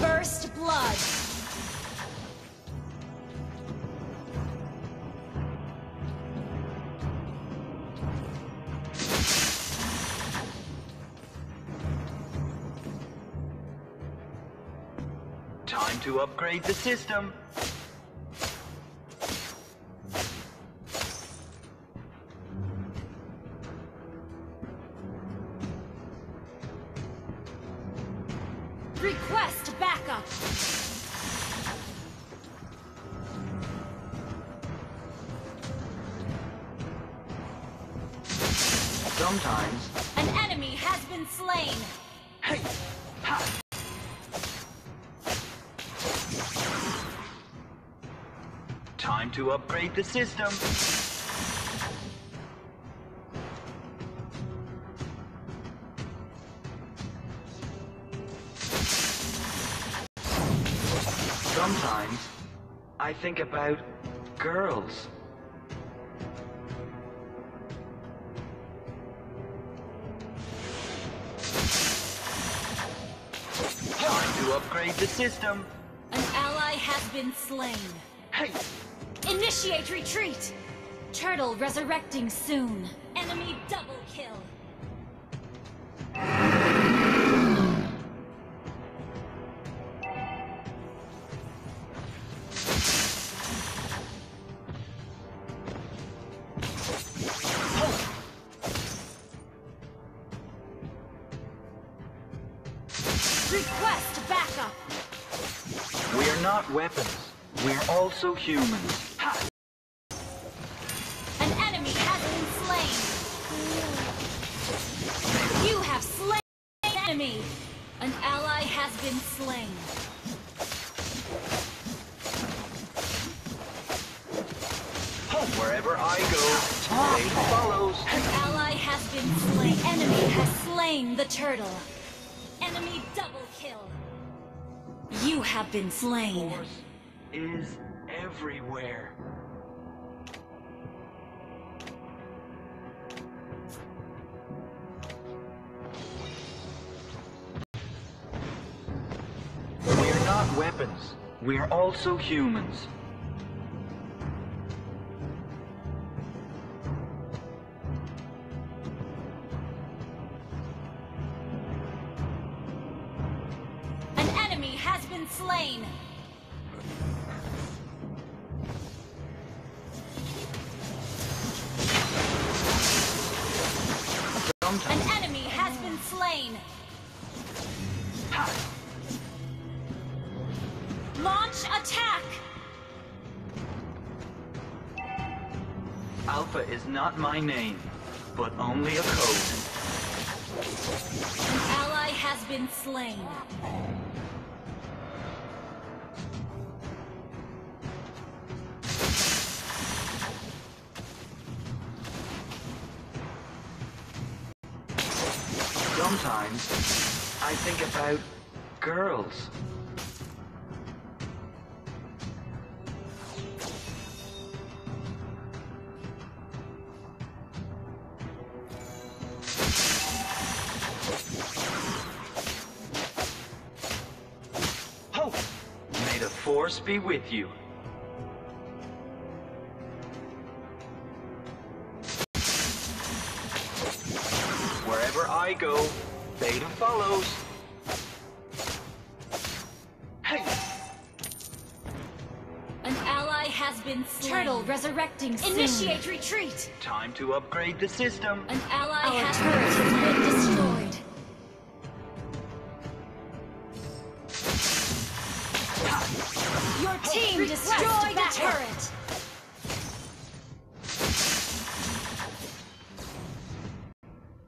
First Blood! Time to upgrade the system. Request backup! Sometimes. An enemy has been slain! Hey! Ha! Time to upgrade the system. Sometimes I think about girls. Time to upgrade the system. An ally has been slain. Hey! Initiate retreat! Turtle resurrecting soon. Enemy double kill. Weapons. We're also humans. Ha! An enemy has been slain. You have slain an enemy. An ally has been slain. Wherever I go, fate follows. An ally has been slain. Enemy has slain the turtle. Enemy double kill. You have been slain. Force is everywhere. We're not weapons. We're also humans. Been. Ha! Launch attack. Alpha is not my name, but only a code. An ally has been slain. Sometimes I think about girls. Ho! May the force be with you. I go, Beta follows. Hey! An ally has been slain. Turtle resurrecting soon. Initiate retreat. Time to upgrade the system. An ally has turret has been destroyed.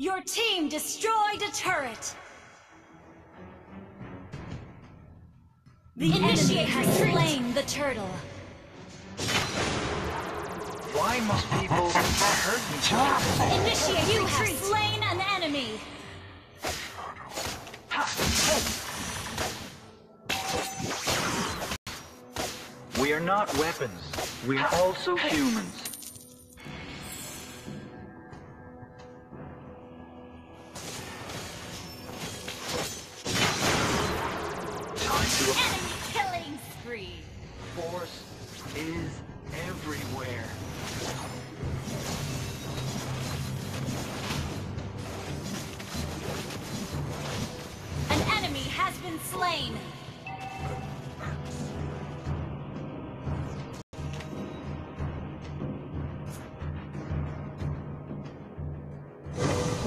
Your team destroyed a turret. The mm-hmm. Initiate has slain the turtle. Why must people hurt each other? Initiate You have slain an enemy. We are not weapons. We are also humans.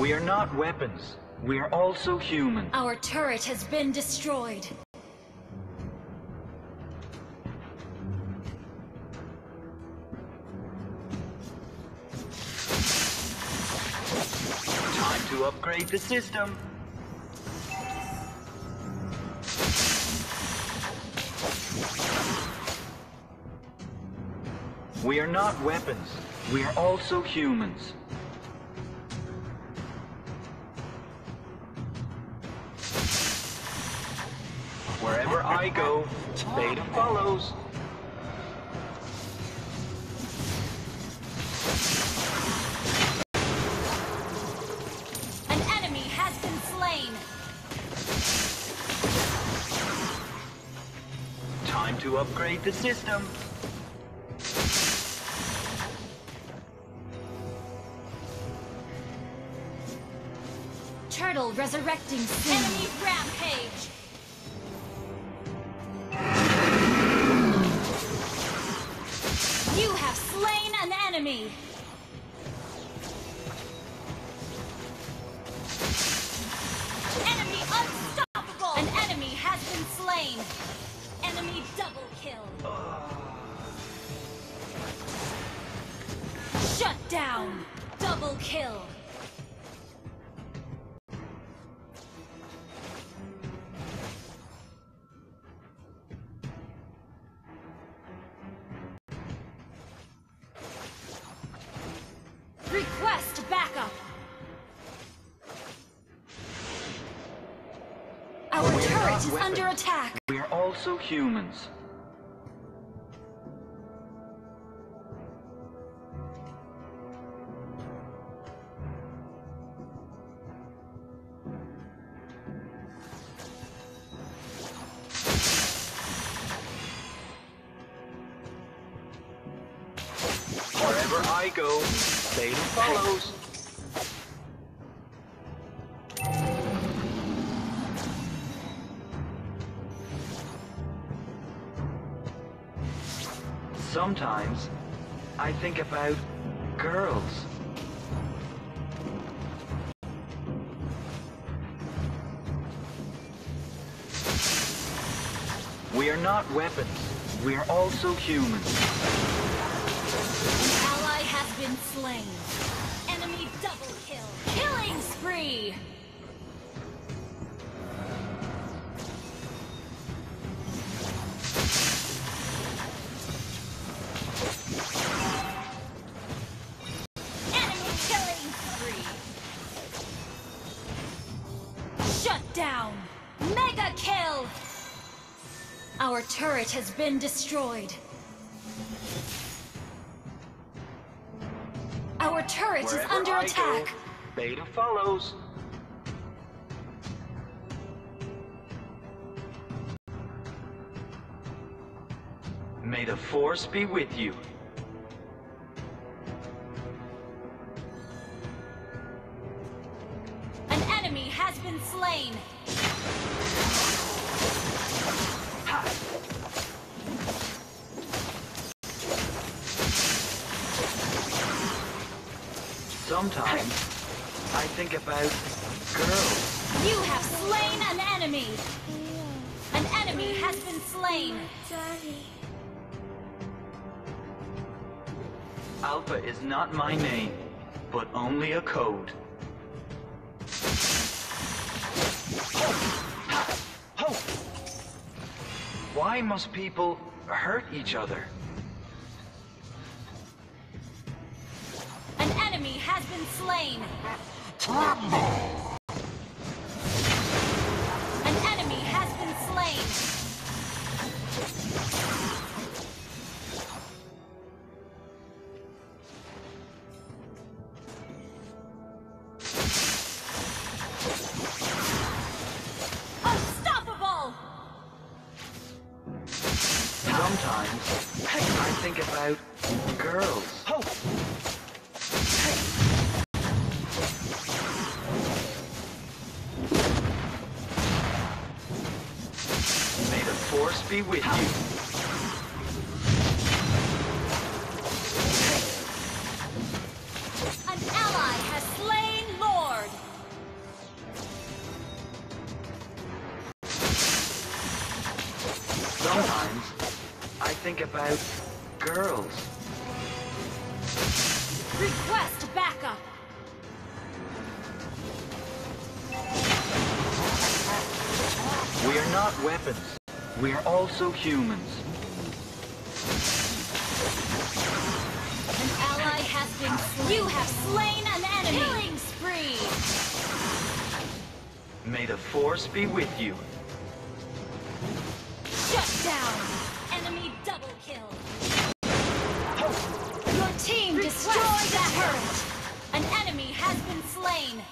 We are not weapons. We are also human. Our turret has been destroyed. Time to upgrade the system. We are not weapons. We are also humans. I go, Beta follows. An enemy has been slain. Time to upgrade the system. Turtle resurrecting soon. Enemy rampage. Slain an enemy. Enemy unstoppable. An enemy has been slain. Enemy double kill. Shut down. Double kill. Humans. Wherever I go, Beta follows. Sometimes I think about girls. We are not weapons. We are also humans. An ally has been slain. Enemy double kill. Killing spree. Turret has been destroyed. Our turret is under I attack. Go, Beta follows. May the force be with you. An enemy has been slain. About girls. You have slain an enemy. An enemy has been slain. Alpha is not my name, but only a code. Why must people hurt each other? An enemy has been slain. An force be with you. An ally has slain Lord! Sometimes I think about girls. Request backup! We are not weapons. We are also humans. An ally has been slain. You have slain an enemy! Killing spree! May the force be with you. Shut down! Enemy double kill! Your team destroyed the turret! An enemy has been slain!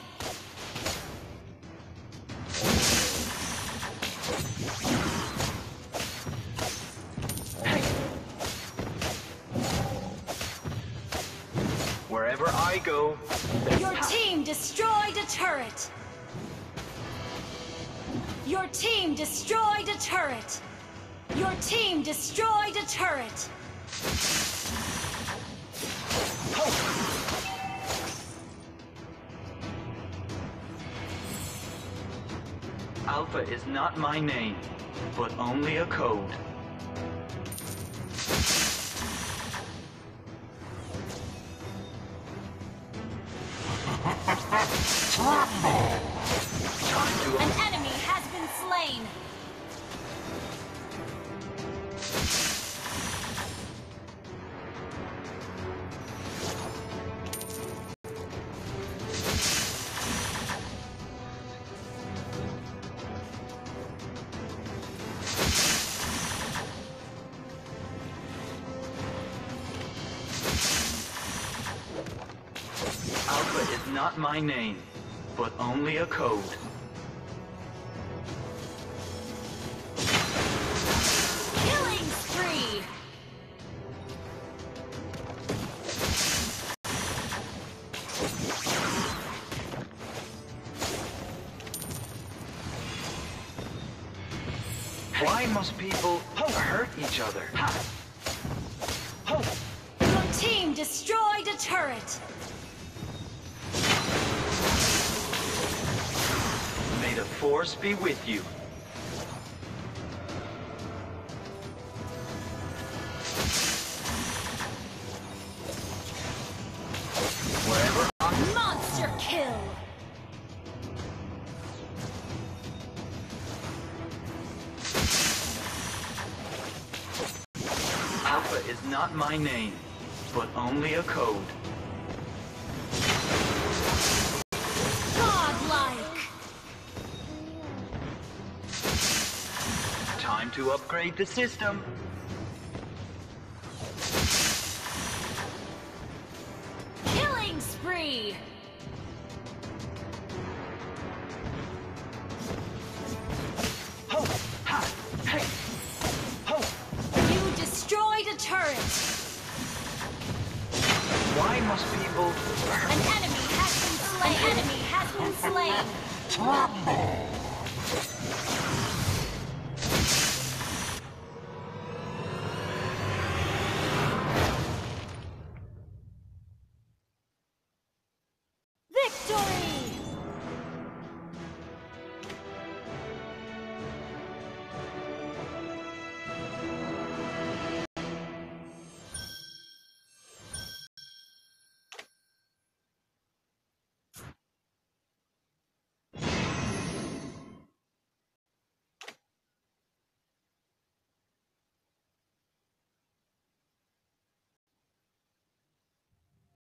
Wherever I go, Your team destroyed a turret! Your team destroyed a turret! Your team destroyed a turret! Alpha is not my name, but only a code. Slain! Alpha is not my name, but only a code. Why must people hurt each other? Your team destroyed a turret! May the force be with you. Wherever Monster kill! Not my name, but only a code. Godlike! Time to upgrade the system. People